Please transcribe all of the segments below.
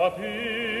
capir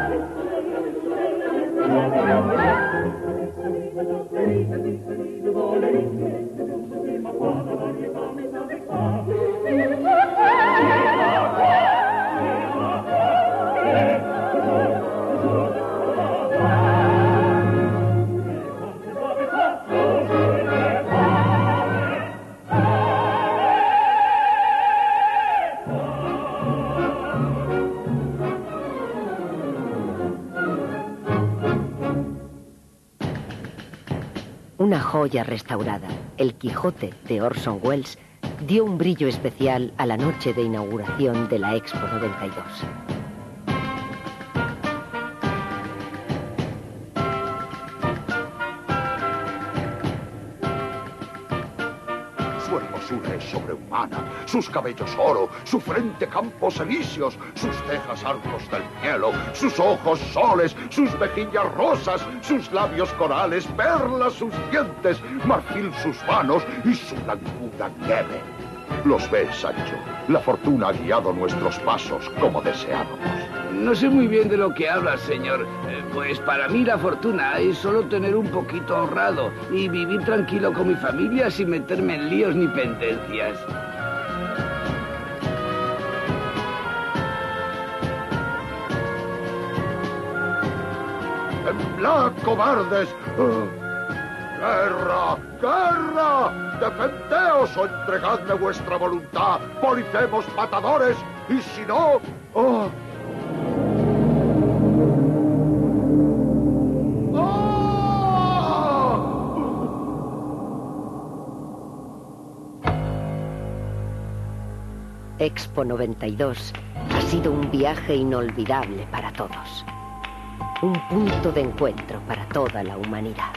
Una joya restaurada, El Quijote de Orson Welles, dio un brillo especial a la noche de inauguración de la Expo 92. Hermosura es sobrehumana, sus cabellos oro, su frente campos elíseos, sus cejas arcos del cielo, sus ojos soles, sus mejillas rosas, sus labios corales, perlas sus dientes, marfil sus manos y su blancura nieve. Los ves, Sancho. La fortuna ha guiado nuestros pasos como deseábamos. No sé muy bien de lo que hablas, señor. Eh, Pues para mí la fortuna es solo tener un poquito ahorrado y vivir tranquilo con mi familia sin meterme en líos ni pendencias. ¡Temblad, cobardes! ¡Guerra! ¡Guerra! ¡Defendeos o entregadme vuestra voluntad! ¡Policemos matadores! ¡Y si no... ¡oh! Expo 92 ha sido un viaje inolvidable para todos. Un punto de encuentro para toda la humanidad.